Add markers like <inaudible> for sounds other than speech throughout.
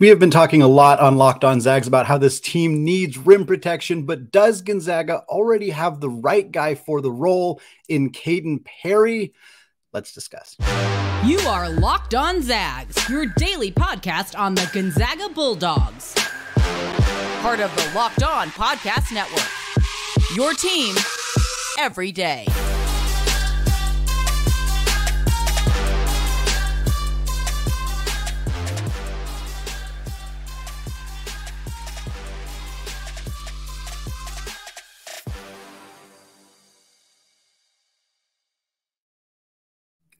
We have been talking a lot on Locked On Zags about how this team needs rim protection, but does Gonzaga already have the right guy for the role in Kaden Perry? Let's discuss. You are Locked On Zags, your daily podcast on the Gonzaga Bulldogs. Part of the Locked On Podcast Network. Your team every day.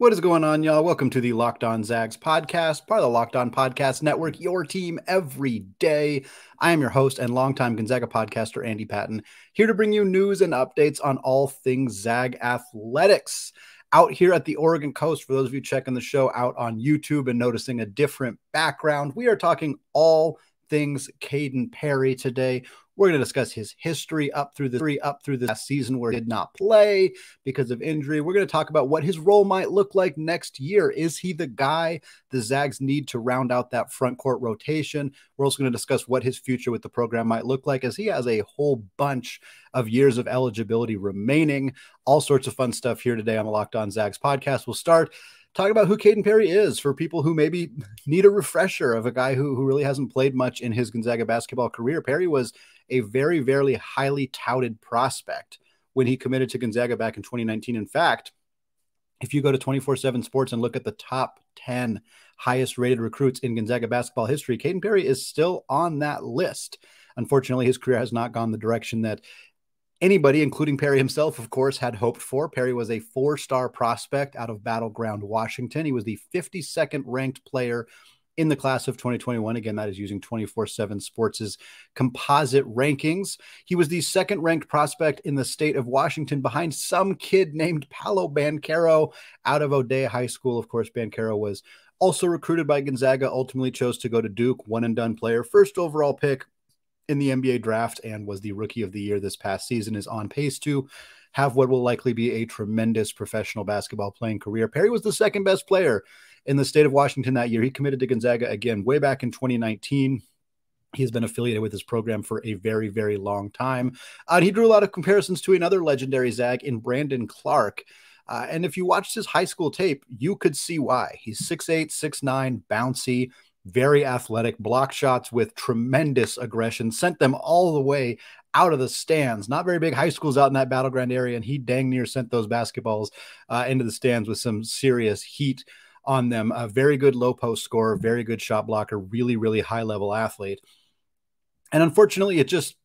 What is going on, y'all? Welcome to the Locked On Zags podcast, part of the Locked On Podcast Network, your team every day. I am your host and longtime Gonzaga podcaster, Andy Patton, here to bring you news and updates on all things Zag athletics. Out here at the Oregon coast, for those of you checking the show out on YouTube and noticing a different background, we are talking all things Kaden Perry today. We're going to discuss his history up through the three up through the last season where he did not play because of injury. We're going to talk about what his role might look like next year. Is he the guy the Zags need to round out that front court rotation? We're also going to discuss what his future with the program might look like as he has a whole bunch of years of eligibility remaining. All sorts of fun stuff here today on the Locked On Zags podcast. We'll start talk about who Kaden Perry is for people who maybe <laughs> need a refresher of a guy who, who really hasn't played much in his Gonzaga basketball career. Perry was a very, very highly touted prospect when he committed to Gonzaga back in 2019. In fact, if you go to 24 7 Sports and look at the top 10 highest rated recruits in Gonzaga basketball history, Kaden Perry is still on that list. Unfortunately, his career has not gone the direction that anybody, including Perry himself, of course, had hoped for. Perry was a four star prospect out of Battleground, Washington. He was the 52nd ranked player in the class of 2021. Again, that is using 24 7 Sports' composite rankings. He was the second ranked prospect in the state of Washington behind some kid named Paolo Banchero out of O'Dea High School. Of course, Banchero was also recruited by Gonzaga, ultimately chose to go to Duke, one and done player, first overall pick in the NBA draft, and was the rookie of the year this past season, is on pace to have what will likely be a tremendous professional basketball playing career. Perry was the second best player in the state of Washington that year. He committed to Gonzaga again way back in 2019. He has been affiliated with this program for a very, very long time. Uh, he drew a lot of comparisons to another legendary Zag in Brandon Clarke. Uh, and if you watched his high school tape, you could see why. He's 6'8, 6'9, bouncy, very athletic, block shots with tremendous aggression, sent them all the way out of the stands. Not very big high schools out in that battleground area, and he dang near sent those basketballs uh, into the stands with some serious heat on them. A very good low post scorer, very good shot blocker, really, really high level athlete. And unfortunately, it just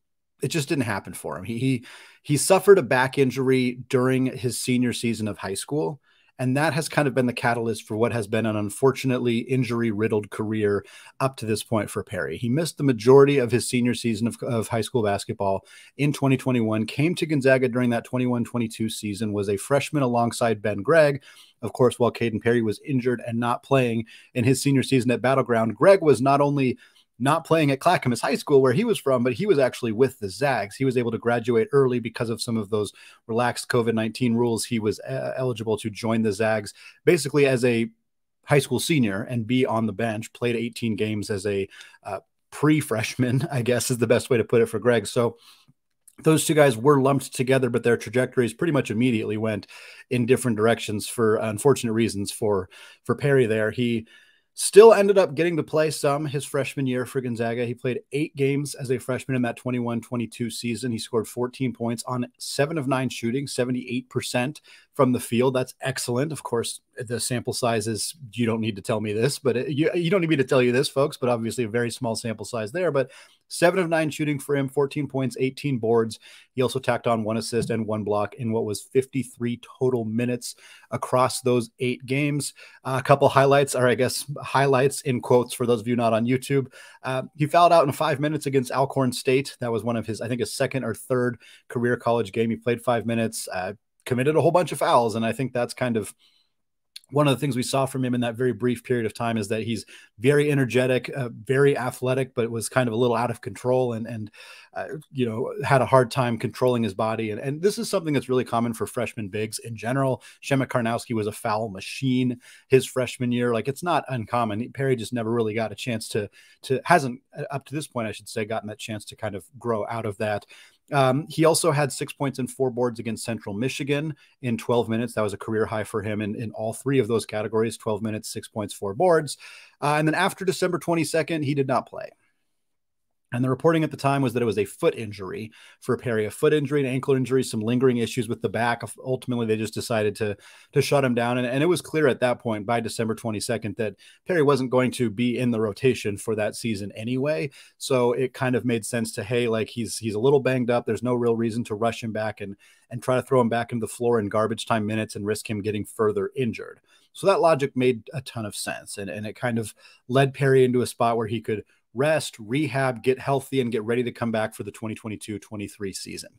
it just didn't happen for him. He he he suffered a back injury during his senior season of high school. And that has kind of been the catalyst for what has been an unfortunately injury riddled career up to this point for Perry. He missed the majority of his senior season of, of high school basketball in 2021, came to Gonzaga during that 21 22 season, was a freshman alongside Ben Gregg. Of course, while Kaden Perry was injured and not playing in his senior season at Battleground, Gregg was not only not playing at Clackamas High School, where he was from, but he was actually with the Zags. He was able to graduate early because of some of those relaxed COVID 19 rules. He was uh, eligible to join the Zags basically as a high school senior and be on the bench, played 18 games as a uh, pre freshman, <laughs> I guess is the best way to put it for Gregg. So, those two guys were lumped together, but their trajectories pretty much immediately went in different directions for unfortunate reasons for for Perry. There, he Still ended up getting to play some his freshman year for Gonzaga. He played eight games as a freshman in that 21 22 season. He scored 14 points on seven of nine shooting, 78% from the field. That's excellent. Of course, the sample size is, you don't need to tell me this, but it, you, you don't need me to tell you this, folks, but obviously a very small sample size there. But seven of nine shooting for him, 14 points, 18 boards. He also tacked on one assist and one block in what was 53 total minutes across those eight games. Uh, a couple highlights, or I guess highlights in quotes for those of you not on YouTube. Uh, he fouled out in five minutes against Alcorn State. That was one of his, I think, his second or third career college game. He played five minutes, uh, committed a whole bunch of fouls, and I think that's kind of one of the things we saw from him in that very brief period of time is that he's very energetic, uh, very athletic, but was kind of a little out of control and and uh, you know had a hard time controlling his body. And and this is something that's really common for freshman bigs in general. Przemek Karnowski was a foul machine his freshman year. Like it's not uncommon. Perry just never really got a chance to to hasn't uh, up to this point, I should say, gotten that chance to kind of grow out of that. Um, he also had six points and four boards against Central Michigan in 12 minutes. That was a career high for him in, in all three of those categories 12 minutes, six points, four boards. Uh, and then after December 22nd, he did not play. And the reporting at the time was that it was a foot injury for Perry, a foot injury, an ankle injury, some lingering issues with the back. Ultimately, they just decided to to shut him down. And, and it was clear at that point by December 22nd that Perry wasn't going to be in the rotation for that season anyway. So it kind of made sense to, hey, like he's he's a little banged up. There's no real reason to rush him back and and try to throw him back into the floor in garbage time minutes and risk him getting further injured. So that logic made a ton of sense. And, and it kind of led Perry into a spot where he could rest, rehab, get healthy, and get ready to come back for the 2022 23 season.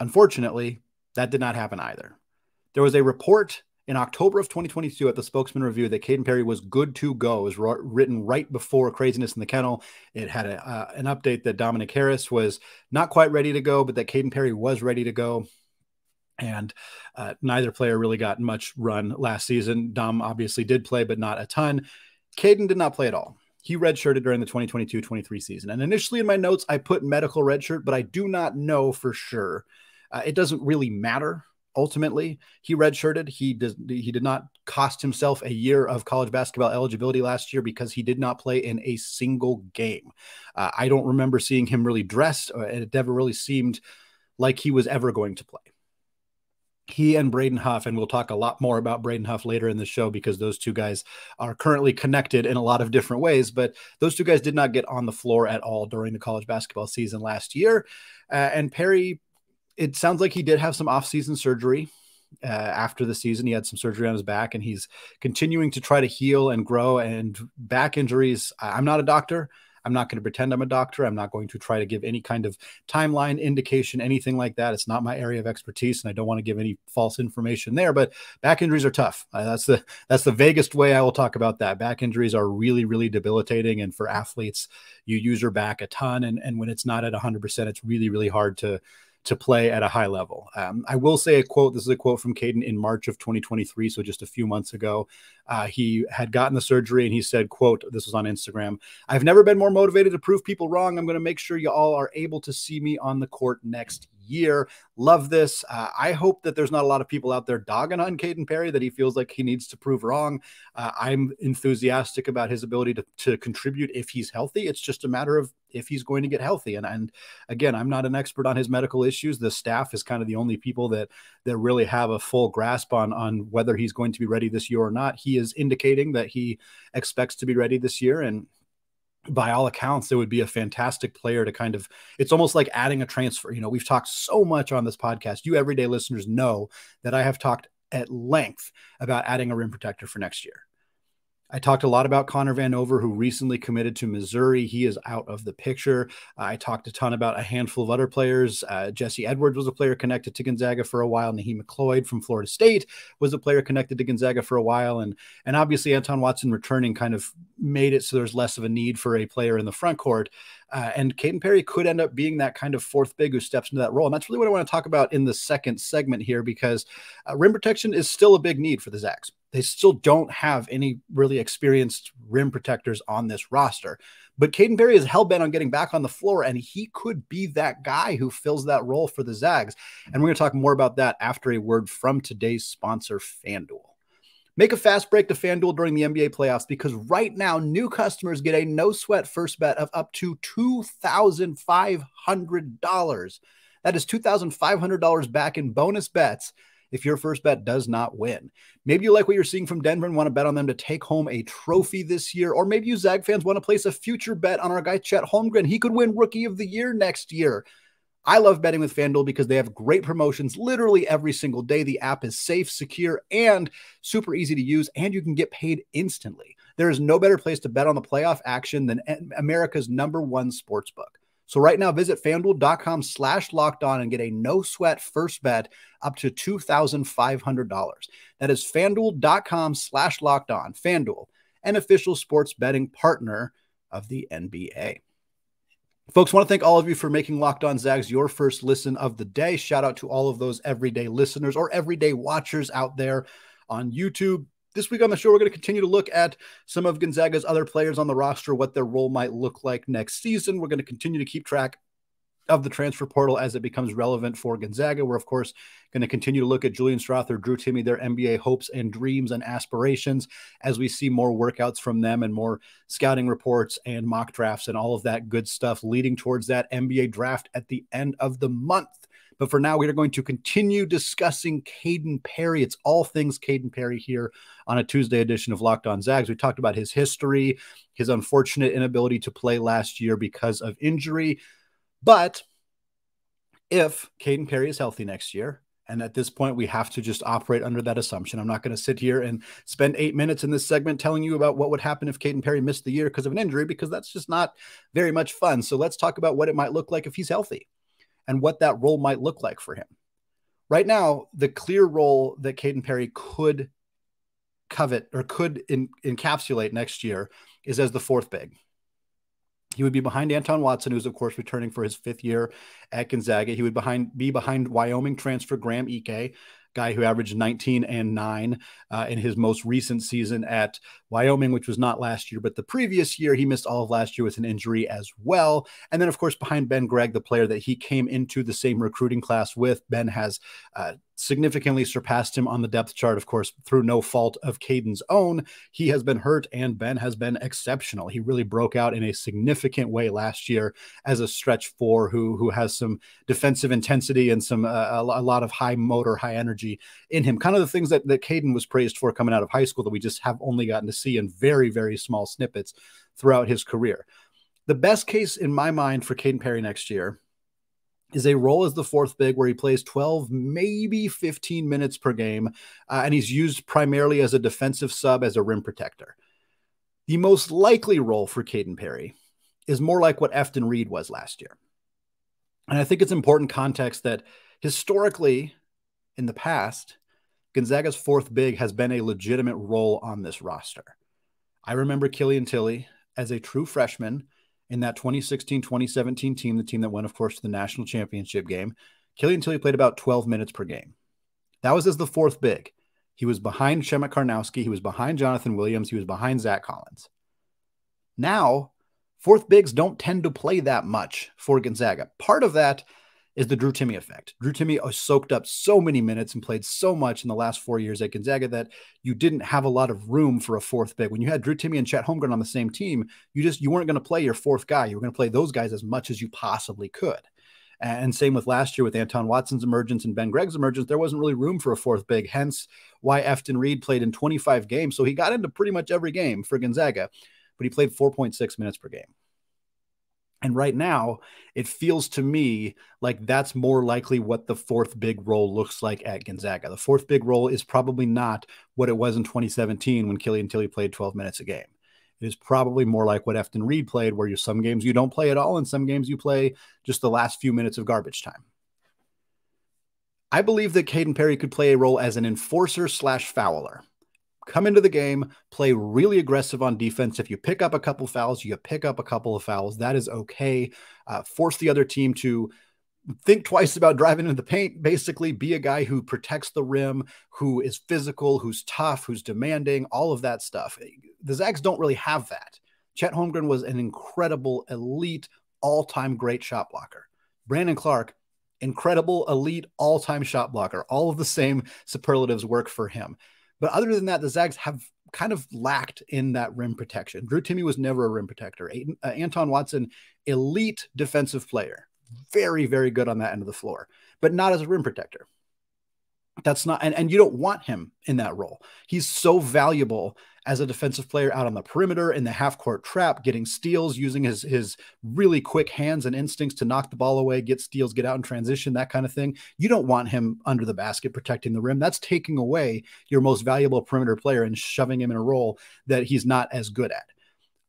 Unfortunately, that did not happen either. There was a report in October of 2022 at the Spokesman Review that Kaden Perry was good to go. It was written right before Craziness in the Kennel. It had a, uh, an update that Dominic Harris was not quite ready to go, but that Kaden Perry was ready to go. And uh, neither player really got much run last season. Dom obviously did play, but not a ton. Kaden did not play at all he redshirted during the 2022-23 season. And initially in my notes, I put medical redshirt, but I do not know for sure. Uh, it doesn't really matter. Ultimately, he redshirted. He does. He did not cost himself a year of college basketball eligibility last year because he did not play in a single game. Uh, I don't remember seeing him really dressed. Uh, it never really seemed like he was ever going to play he and Braden Huff, and we'll talk a lot more about Braden Huff later in the show because those two guys are currently connected in a lot of different ways. But those two guys did not get on the floor at all during the college basketball season last year. Uh, and Perry, it sounds like he did have some off-season surgery. Uh, after the season, he had some surgery on his back, and he's continuing to try to heal and grow. And back injuries, I'm not a doctor. I'm not going to pretend I'm a doctor. I'm not going to try to give any kind of timeline indication, anything like that. It's not my area of expertise, and I don't want to give any false information there. But back injuries are tough. Uh, that's the that's the vaguest way I will talk about that. Back injuries are really really debilitating, and for athletes, you use your back a ton, and and when it's not at 100, percent it's really really hard to to play at a high level. Um, I will say a quote. This is a quote from Kaden in March of 2023, so just a few months ago. Uh, he had gotten the surgery, and he said, "quote This was on Instagram. I've never been more motivated to prove people wrong. I'm going to make sure you all are able to see me on the court next year. Love this. Uh, I hope that there's not a lot of people out there dogging on Kaden Perry that he feels like he needs to prove wrong. Uh, I'm enthusiastic about his ability to, to contribute if he's healthy. It's just a matter of if he's going to get healthy. And, and again, I'm not an expert on his medical issues. The staff is kind of the only people that that really have a full grasp on on whether he's going to be ready this year or not. He is indicating that he expects to be ready this year, and by all accounts, it would be a fantastic player to kind of, it's almost like adding a transfer. You know, we've talked so much on this podcast. You everyday listeners know that I have talked at length about adding a rim protector for next year. I talked a lot about Connor Vanover, who recently committed to Missouri. He is out of the picture. I talked a ton about a handful of other players. Uh, Jesse Edwards was a player connected to Gonzaga for a while. Naheem McLeod from Florida State was a player connected to Gonzaga for a while. And, and obviously, Anton Watson returning kind of made it so there's less of a need for a player in the front court. Uh, and Kaden Perry could end up being that kind of fourth big who steps into that role. And that's really what I want to talk about in the second segment here because uh, rim protection is still a big need for the Zags. They still don't have any really experienced rim protectors on this roster. But Kaden Perry is hell bent on getting back on the floor, and he could be that guy who fills that role for the Zags. And we're going to talk more about that after a word from today's sponsor, FanDuel. Make a fast break to FanDuel during the NBA playoffs because right now, new customers get a no sweat first bet of up to $2,500. That is $2,500 back in bonus bets if your first bet does not win. Maybe you like what you're seeing from Denver and want to bet on them to take home a trophy this year, or maybe you Zag fans want to place a future bet on our guy Chet Holmgren. He could win Rookie of the Year next year. I love betting with FanDuel because they have great promotions literally every single day. The app is safe, secure, and super easy to use, and you can get paid instantly. There is no better place to bet on the playoff action than America's number one sports book. So right now, visit fanduel.com slash locked on and get a no sweat first bet up to $2,500. That is fanduel.com slash locked on. Fanduel, an official sports betting partner of the NBA. Folks, want to thank all of you for making Locked On Zags your first listen of the day. Shout out to all of those everyday listeners or everyday watchers out there on YouTube, this week on the show, we're going to continue to look at some of Gonzaga's other players on the roster, what their role might look like next season. We're going to continue to keep track of the transfer portal as it becomes relevant for Gonzaga. We're, of course, going to continue to look at Julian Strother, Drew Timme, their NBA hopes and dreams and aspirations as we see more workouts from them and more scouting reports and mock drafts and all of that good stuff leading towards that NBA draft at the end of the month. But for now, we are going to continue discussing Kaden Perry. It's all things Kaden Perry here on a Tuesday edition of Locked On Zags. We talked about his history, his unfortunate inability to play last year because of injury. But if Kaden Perry is healthy next year, and at this point, we have to just operate under that assumption. I'm not going to sit here and spend eight minutes in this segment telling you about what would happen if Kaden Perry missed the year because of an injury, because that's just not very much fun. So let's talk about what it might look like if he's healthy and what that role might look like for him. Right now, the clear role that Kaden Perry could covet or could in, encapsulate next year is as the fourth big. He would be behind Anton Watson, who's of course returning for his fifth year at Gonzaga. He would behind be behind Wyoming transfer Graham Ike, guy who averaged 19 and 9 uh, in his most recent season at Wyoming, which was not last year, but the previous year. He missed all of last year with an injury as well. And then, of course, behind Ben Gregg, the player that he came into the same recruiting class with, Ben has uh, significantly surpassed him on the depth chart, of course, through no fault of Kaden's own. He has been hurt, and Ben has been exceptional. He really broke out in a significant way last year as a stretch four who, who has some defensive intensity and some uh, a, a, lot of high motor, high energy in him. Kind of the things that, that Kaden was praised for coming out of high school that we just have only gotten to see in very, very small snippets throughout his career. The best case in my mind for Kaden Perry next year is a role as the fourth big where he plays 12, maybe 15 minutes per game, uh, and he's used primarily as a defensive sub as a rim protector. The most likely role for Kaden Perry is more like what Efton Reid was last year. And I think it's important context that historically, in the past, Gonzaga's fourth big has been a legitimate role on this roster. I remember Killian Tillie as a true freshman in that 2016 2017 team, the team that went, of course, to the national championship game. Killian Tillie played about 12 minutes per game. That was as the fourth big. He was behind Przemek Karnowski. He was behind Jonathan Williams. He was behind Zach Collins. Now, fourth bigs don't tend to play that much for Gonzaga. Part of that is the Drew Timme effect. Drew Timme uh, soaked up so many minutes and played so much in the last four years at Gonzaga that you didn't have a lot of room for a fourth big. When you had Drew Timme and Chet Holmgren on the same team, you just you weren't going to play your fourth guy. You were going to play those guys as much as you possibly could. And same with last year with Anton Watson's emergence and Ben Gregg's emergence, there wasn't really room for a fourth big. Hence why Efton Reid played in 25 games. So he got into pretty much every game for Gonzaga, but he played 4.6 minutes per game. And right now, it feels to me like that's more likely what the fourth big role looks like at Gonzaga. The fourth big role is probably not what it was in 2017 when Killian Tillie played 12 minutes a game. It is probably more like what Efton Reid played, where you some games you don't play at all, and some games you play just the last few minutes of garbage time. I believe that Kaden Perry could play a role as an enforcer slash fouler come into the game, play really aggressive on defense. If you pick up a couple fouls, you pick up a couple of fouls. That is okay. Uh, force the other team to think twice about driving into the paint. Basically, be a guy who protects the rim, who is physical, who's tough, who's demanding, all of that stuff. The Zags don't really have that. Chet Holmgren was an incredible, elite, all time great shot blocker. Brandon Clarke, incredible, elite, all time shot blocker. All of the same superlatives work for him. But other than that, the Zags have kind of lacked in that rim protection. Drew Timme was never a rim protector. Uh, Anton Watson, elite defensive player, very, very good on that end of the floor, but not as a rim protector. That's not, and, and you don't want him in that role. He's so valuable as a defensive player out on the perimeter in the half court trap, getting steals, using his his really quick hands and instincts to knock the ball away, get steals, get out in transition, that kind of thing. You don't want him under the basket protecting the rim. That's taking away your most valuable perimeter player and shoving him in a role that he's not as good at.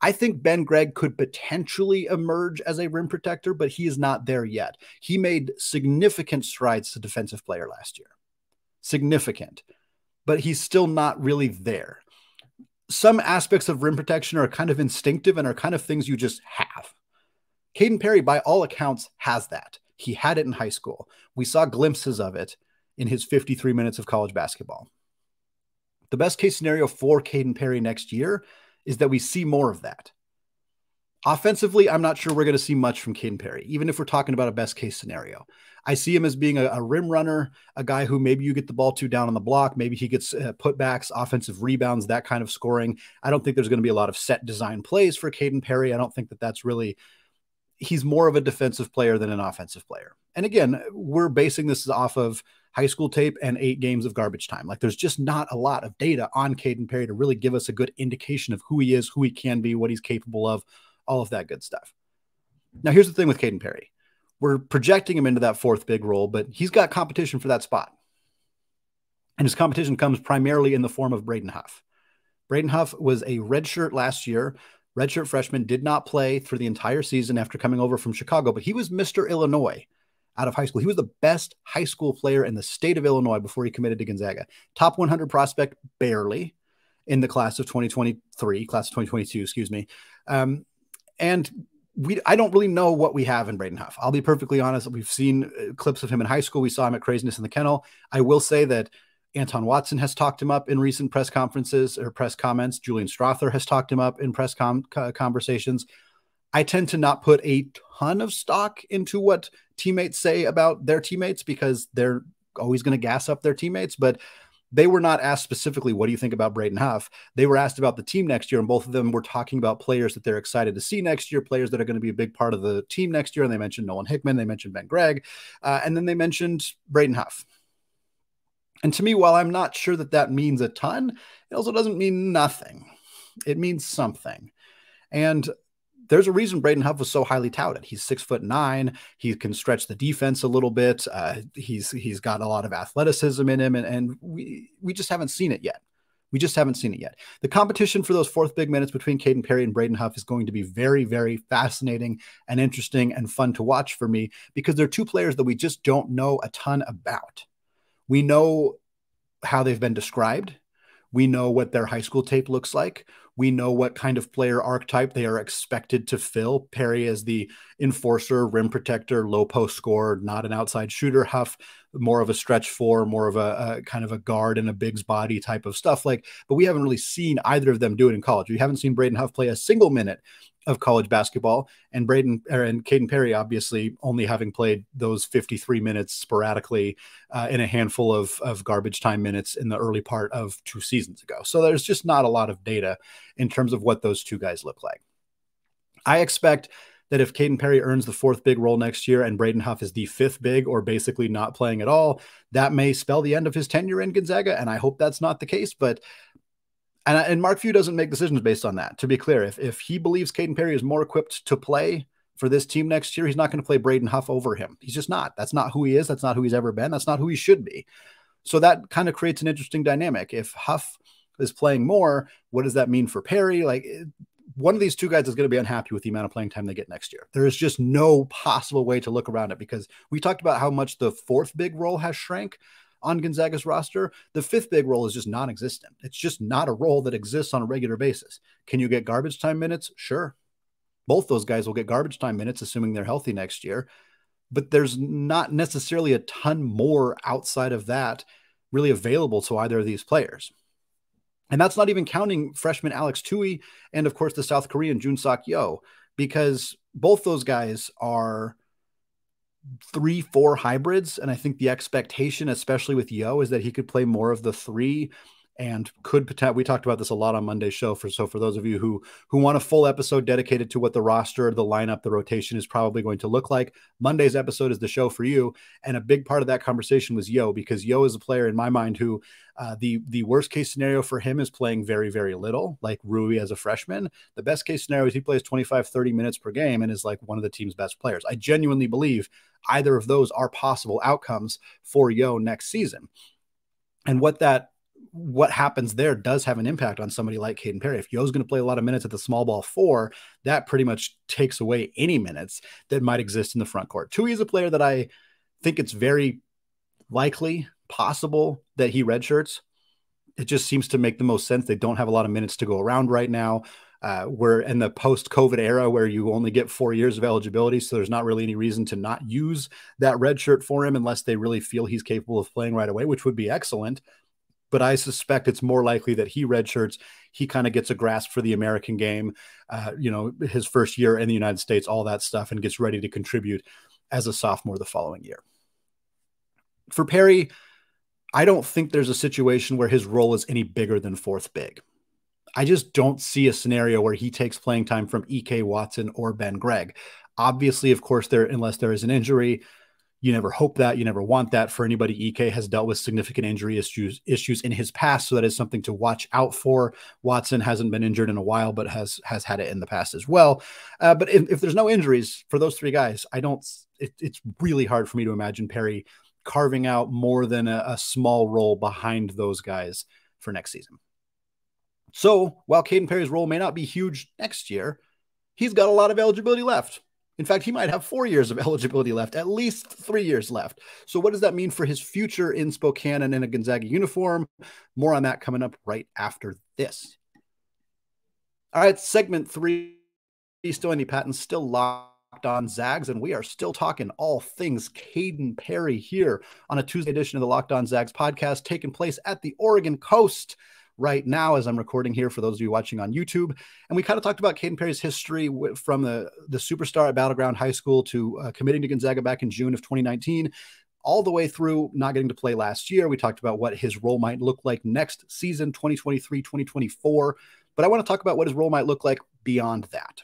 I think Ben Gregg could potentially emerge as a rim protector, but he is not there yet. He made significant strides to defensive player last year. Significant. But he's still not really there. Some aspects of rim protection are kind of instinctive and are kind of things you just have. Kaden Perry, by all accounts, has that. He had it in high school. We saw glimpses of it in his 53 minutes of college basketball. The best case scenario for Kaden Perry next year is that we see more of that. Offensively, I'm not sure we're going to see much from Kaden Perry, even if we're talking about a best case scenario. I see him as being a, a, rim runner, a guy who maybe you get the ball to down on the block. Maybe he gets uh, putbacks, offensive rebounds, that kind of scoring. I don't think there's going to be a lot of set design plays for Kaden Perry. I don't think that that's really, he's more of a defensive player than an offensive player. And again, we're basing this off of high school tape and eight games of garbage time. Like there's just not a lot of data on Kaden Perry to really give us a good indication of who he is, who he can be, what he's capable of, all of that good stuff. Now, here's the thing with Kaden Perry. We're projecting him into that fourth big role, but he's got competition for that spot. And his competition comes primarily in the form of Braden Huff. Braden Huff was a redshirt last year. Redshirt freshman did not play through the entire season after coming over from Chicago, but he was Mr. Illinois out of high school. He was the best high school player in the state of Illinois before he committed to Gonzaga. Top 100 prospect, barely in the class of 2023, class of 2022, excuse me. Um, and we, I don't really know what we have in Braden Huff. I'll be perfectly honest. We've seen uh, clips of him in high school. We saw him at Craziness in the Kennel. I will say that Anton Watson has talked him up in recent press conferences or press comments. Julian Strother has talked him up in press com- conversations. I tend to not put a ton of stock into what teammates say about their teammates because they're always going to gas up their teammates. But they were not asked specifically, what do you think about Braden Huff? They were asked about the team next year, and both of them were talking about players that they're excited to see next year, players that are going to be a big part of the team next year. And they mentioned Nolan Hickman, they mentioned Ben Gregg, uh, and then they mentioned Braden Huff. And to me, while I'm not sure that that means a ton, it also doesn't mean nothing. It means something. And there's a reason Braden Huff was so highly touted. He's six foot nine. He can stretch the defense a little bit. Uh, he's he's got a lot of athleticism in him, and, and we we just haven't seen it yet. We just haven't seen it yet. The competition for those fourth big minutes between Kaden Perry and Braden Huff is going to be very, very fascinating and interesting and fun to watch for me because they're two players that we just don't know a ton about. We know how they've been described. We know what their high school tape looks like. We know what kind of player archetype they are expected to fill. Perry as the enforcer, rim protector, low post scorer, not an outside shooter. Huff, more of a stretch four, more of a, a kind of a guard and a big's body type of stuff. Like, but we haven't really seen either of them do it in college. We haven't seen Braden Huff play a single minute of college basketball, and Braden er, and Kaden Perry obviously only having played those 53 minutes sporadically uh, in a handful of, of garbage time minutes in the early part of two seasons ago. So there's just not a lot of data in terms of what those two guys look like. I expect that if Kaden Perry earns the fourth big role next year and Braden Huff is the fifth big or basically not playing at all, that may spell the end of his tenure in Gonzaga. And I hope that's not the case. But and, and Mark Few doesn't make decisions based on that. To be clear, if, if he believes Kaden Perry is more equipped to play for this team next year, he's not going to play Braden Huff over him. He's just not. That's not who he is. That's not who he's ever been. That's not who he should be. So that kind of creates an interesting dynamic. If Huff is playing more, what does that mean for Perry? Like one of these two guys is going to be unhappy with the amount of playing time they get next year. There is just no possible way to look around it because we talked about how much the fourth big role has shrank on Gonzaga's roster, the fifth big role is just non existent. It's just not a role that exists on a regular basis. Can you get garbage time minutes? Sure. Both those guys will get garbage time minutes, assuming they're healthy next year. But there's not necessarily a ton more outside of that really available to either of these players. And that's not even counting freshman Alex Toohey and, of course, the South Korean Junseok Yeo, because both those guys are three, four hybrids. And I think the expectation, especially with Yeo, is that he could play more of the three and could potentially we talked about this a lot on Monday's show for so for those of you who who want a full episode dedicated to what the roster, the lineup, the rotation is probably going to look like. Monday's episode is the show for you, and a big part of that conversation was Yeo because Yeo is a player in my mind who uh, the the worst case scenario for him is playing very very little, like Rui as a freshman. The best case scenario is he plays 25 30 minutes per game and is like one of the team's best players. I genuinely believe either of those are possible outcomes for Yeo next season. And what that what happens there does have an impact on somebody like Kaden Perry. If Yeo's going to play a lot of minutes at the small ball four, that pretty much takes away any minutes that might exist in the front court. Toohey is a player that I think it's very likely possible that he redshirts. It just seems to make the most sense. They don't have a lot of minutes to go around right now. Uh, we're in the post COVID era where you only get four years of eligibility. So there's not really any reason to not use that red shirt for him unless they really feel he's capable of playing right away, which would be excellent. But I suspect it's more likely that he redshirts. He kind of gets a grasp for the American game, uh, you know, his first year in the United States, all that stuff, and gets ready to contribute as a sophomore the following year. For Perry, I don't think there's a situation where his role is any bigger than fourth big. I just don't see a scenario where he takes playing time from Ike Watson or Ben Gregg. Obviously, of course, there unless there is an injury, you never hope that, you never want that for anybody. Ike has dealt with significant injury issues issues in his past, so that is something to watch out for. Watson hasn't been injured in a while, but has has had it in the past as well. Uh, but if, if, there's no injuries for those three guys, I don't. It, it's really hard for me to imagine Perry carving out more than a, a small role behind those guys for next season. So while Kaden Perry's role may not be huge next year, he's got a lot of eligibility left. In fact, he might have four years of <laughs> eligibility left, at least three years left. So, what does that mean for his future in Spokane and in a Gonzaga uniform? More on that coming up right after this. All right, segment three. Still Andy Patton, still locked on Zags, and we are still talking all things Kaden Perry here on a Tuesday edition of the Locked On Zags podcast, taking place at the Oregon coast right now as I'm recording here for those of you watching on YouTube. And we kind of talked about Kaden Perry's history from the, the superstar at Battleground High School to uh, committing to Gonzaga back in June of 2019 all the way through not getting to play last year. We talked about what his role might look like next season, 2023, 2024. But I want to talk about what his role might look like beyond that.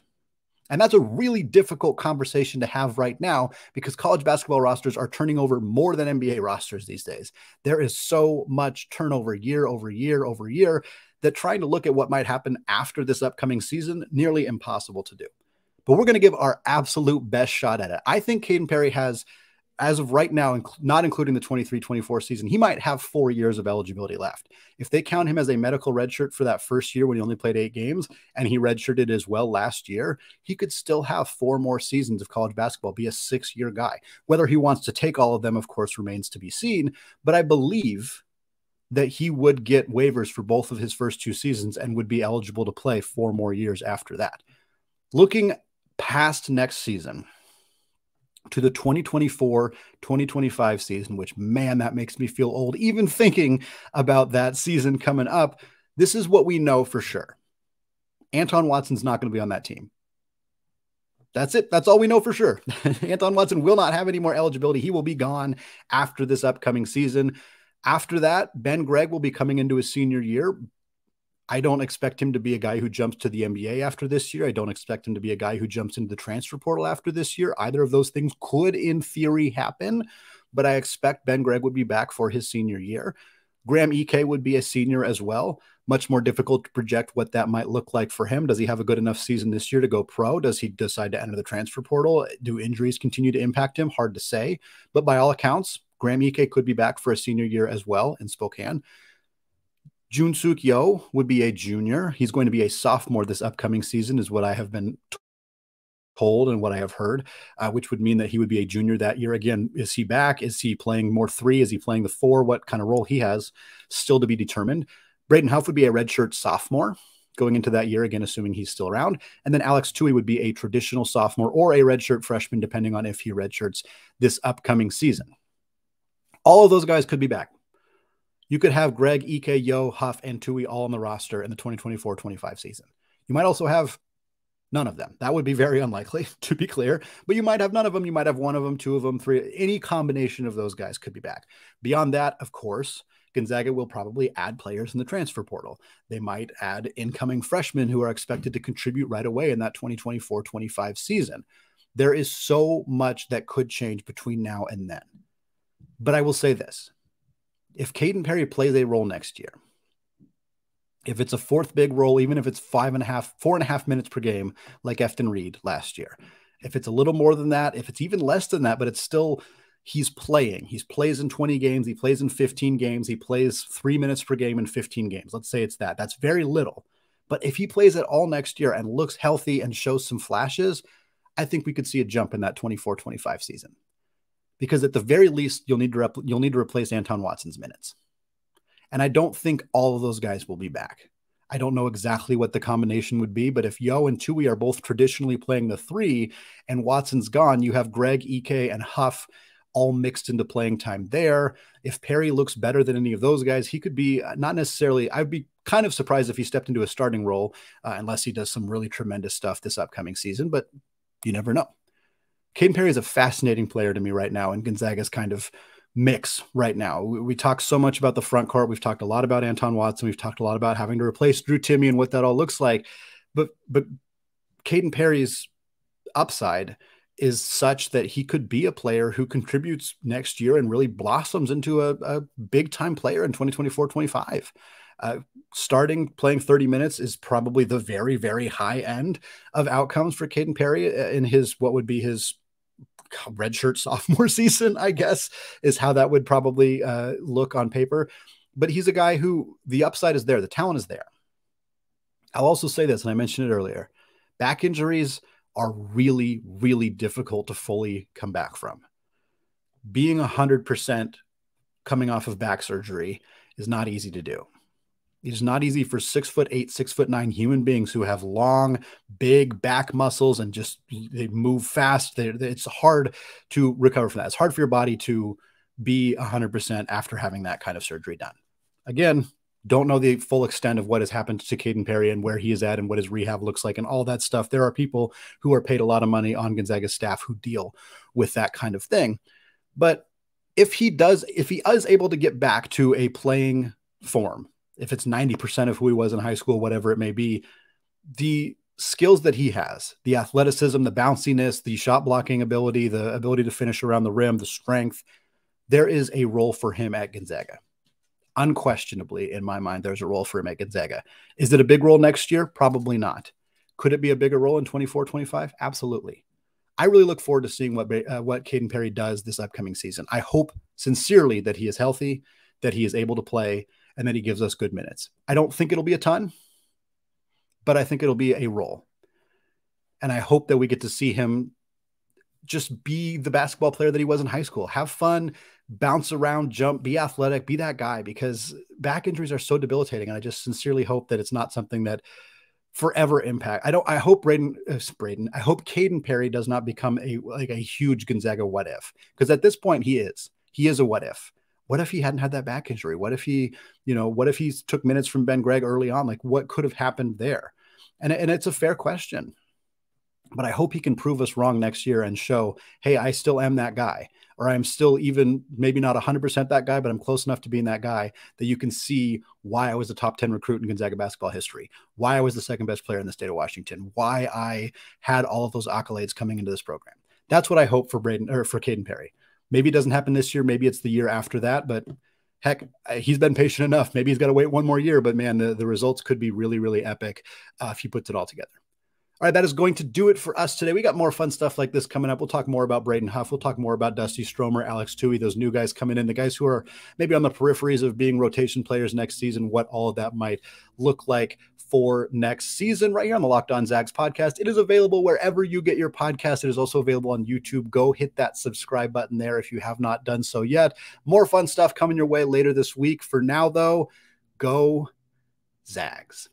And that's a really difficult conversation to have right now because college basketball rosters are turning over more than NBA rosters these days. There is so much turnover year over year over year that trying to look at what might happen after this upcoming season nearly impossible to do. But we're going to give our absolute best shot at it. I think Kaden Perry has as of right now, not including the 23 24 season, he might have four years of eligibility left. If they count him as a medical redshirt for that first year when he only played eight games and he redshirted as well last year, he could still have four more seasons of college basketball, be a six year guy. Whether he wants to take all of them, of course, remains to be seen. But I believe that he would get waivers for both of his first two seasons and would be eligible to play four more years after that. Looking past next season, to the 2024 2025 season, which, man, that makes me feel old even thinking about that season coming up. This is what we know for sure. Anton Watson's not going to be on that team. That's it. That's all we know for sure. <laughs> Anton Watson will not have any more eligibility. He will be gone after this upcoming season. After that, Ben Gregg will be coming into his senior year. I don't expect him to be a guy who jumps to the NBA after this year. I don't expect him to be a guy who jumps into the transfer portal after this year. Either of those things could, in theory, happen, but I expect Ben Gregg would be back for his senior year. Graham Ike would be a senior as well. Much more difficult to project what that might look like for him. Does he have a good enough season this year to go pro? Does he decide to enter the transfer portal? Do injuries continue to impact him? Hard to say. But by all accounts, Graham Ike could be back for a senior year as well in Spokane. Junsuk Yeo would be a junior. He's going to be a sophomore this upcoming season, is what I have been told and what I have heard, uh, which would mean that he would be a junior that year. Again, is he back? Is he playing more three? Is he playing the four? What kind of role he has still to be determined. Braden Huff would be a redshirt sophomore going into that year, again, assuming he's still around. And then Alex Toohey would be a traditional sophomore or a redshirt freshman, depending on if he redshirts this upcoming season. All of those guys could be back. You could have Gregg, Ike, Yeo, Huff, and Toohey all on the roster in the 2024 25 season. You might also have none of them. That would be very <laughs> unlikely, to be clear, but you might have none of them. You might have one of them, two of them, three. Any combination of those guys could be back. Beyond that, of course, Gonzaga will probably add players in the transfer portal. They might add incoming freshmen who are expected to contribute right away in that 2024 25 season. There is so much that could change between now and then. But I will say this if Kaden Perry plays a role next year, if it's a fourth big role, even if it's five and a half, four and a half minutes per game, like Efton Reid last year, if it's a little more than that, if it's even less than that, but it's still he's playing. He plays in 20 games, he plays in 15 games, he plays three minutes per game in 15 games. Let's say it's that. That's very little. But if he plays it all next year and looks healthy and shows some flashes, I think we could see a jump in that 24 25 season. Because at the very least, you'll need to rep- you'll need to replace Anton Watson's minutes. And I don't think all of those guys will be back. I don't know exactly what the combination would be, but if Yeo and Toohey are both traditionally playing the three and Watson's gone, you have Gregg, Ike, and Huff all mixed into playing time there. If Perry looks better than any of those guys, he could be uh, not necessarily, I'd be kind of surprised if he stepped into a starting role, uh, unless he does some really tremendous stuff this upcoming season, but you never know. Kaden Perry is a fascinating player to me right now, and Gonzaga's kind of mix right now. We, we talk so much about the front court. We've talked a lot about Anton Watson. We've talked a lot about having to replace Drew Timme and what that all looks like. But but Kaden Perry's upside is such that he could be a player who contributes next year and really blossoms into a, a big time player in 2024 25. Uh, starting playing 30 minutes is probably the very, very high end of outcomes for Kaden Perry uh, in his what would be his redshirt <laughs> sophomore season, I guess, is how that would probably uh, look on paper. But he's a guy who the upside is there, the talent is there. I'll also say this, and I mentioned it earlier back injuries are really, really difficult to fully come back from. Being 100% coming off of back surgery is not easy to do. It is not easy for six foot eight, six foot nine human beings who have long, big back muscles and just they move fast. They, it's hard to recover from that. It's hard for your body to be 100% after having that kind of surgery done. Again, don't know the full extent of what has happened to Kaden Perry and where he is at and what his rehab looks like and all that stuff. There are people who are paid a lot of money on Gonzaga's staff who deal with that kind of thing. But if he does, if he is able to get back to a playing form, if it's 90% of who he was in high school, whatever it may be, the skills that he has, the athleticism, the bounciness, the shot blocking ability, the ability to finish around the rim, the strength, there is a role for him at Gonzaga unquestionably, in my mind, there's a role for him at Gonzaga. Is it a big role next year? Probably not. Could it be a bigger role in 24 25? Absolutely. I really look forward to seeing what uh, what Kaden Perry does this upcoming season. I hope sincerely that he is healthy, that he is able to play, and that he gives us good minutes. I don't think it'll be a ton, but I think it'll be a role. And I hope that we get to see him just be the basketball player that he was in high school. Have fun, bounce around, jump, be athletic, be that guy because back injuries are so debilitating. And I just sincerely hope that it's not something that forever impact. I don't, I hope Braden, uh, Braden, I hope Kaden Perry does not become a, like a huge Gonzaga what if, because at this point he is, he is a what if. What if he hadn't had that back injury? What if he, you know, what if he took minutes from Ben Gregg early on? Like what could have happened there? And, and it's a fair question but I hope he can prove us wrong next year and show, hey, I still am that guy, or I'm still even maybe not 100% that guy, but I'm close enough to being that guy that you can see why I was the top 10 recruit in Gonzaga basketball history, why I was the second best player in the state of Washington, why I had all of those accolades coming into this program. That's what I hope for Braden or for Kaden Perry. Maybe it doesn't happen this year, maybe it's the year after that, but heck, he's been patient enough. Maybe he's got to wait one more year, but man, the, the results could be really, really epic uh, if he puts it all together. All right, that is going to do it for us today. We got more fun stuff like this coming up. We'll talk more about Braden Huff. We'll talk more about Dusty Stromer, Alex Toohey, those new guys coming in, the guys who are maybe on the peripheries of being rotation players next season, what all of that might look like for next season right here on the Locked On Zags podcast. It is available wherever you get your podcast. It is also available on YouTube. Go hit that subscribe button there if you have not done so yet. More fun stuff coming your way later this week. For now, though, go Zags.